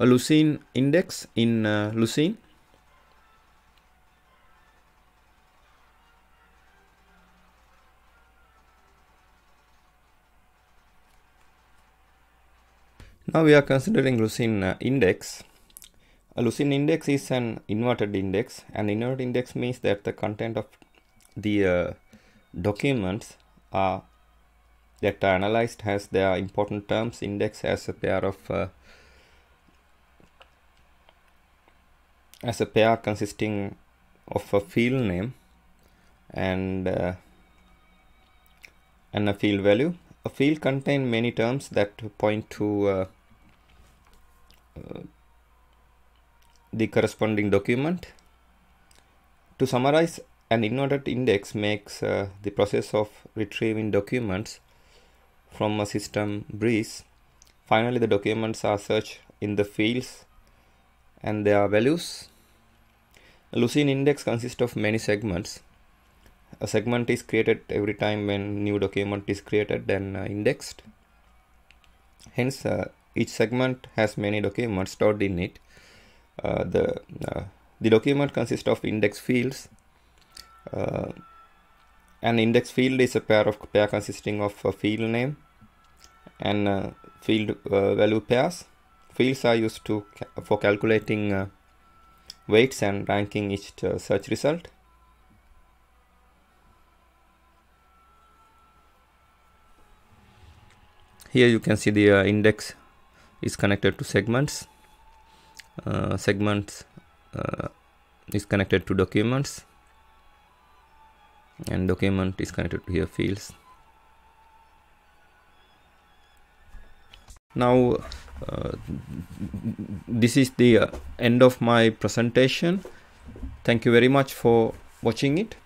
a Lucene index in uh, Lucene. Now we are considering Lucene uh, index. A Lucene index is an inverted index. An inverted index means that the content of the uh, documents are that are analyzed has their important terms index as a pair of uh, as a pair consisting of a field name and uh, and a field value. A field contain many terms that point to uh, uh, the corresponding document. To summarize, an inverted index makes uh, the process of retrieving documents from a system breeze. Finally, the documents are searched in the fields and their values. Lucene index consists of many segments. A segment is created every time when new document is created and uh, indexed. Hence, uh, each segment has many documents stored in it. Uh, the uh, the document consists of index fields. Uh, an index field is a pair of pair consisting of a field name and uh, field value pairs. Fields are used to ca for calculating weights and ranking each search result. Here you can see the index is connected to segments. Uh, segments uh, is connected to documents. And document is connected to here fields. Now uh, this is the uh, end of my presentation. Thank you very much for watching it